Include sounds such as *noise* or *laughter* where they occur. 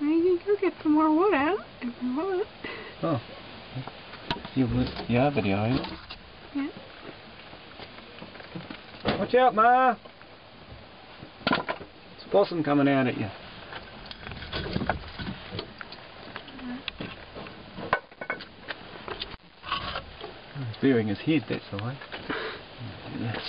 You can go get some more wood out if you want. Oh. You would, yeah, video. Yeah. Watch out, Ma! It's a possum coming out at you. He's burying his head, that's the *laughs* way. Yes.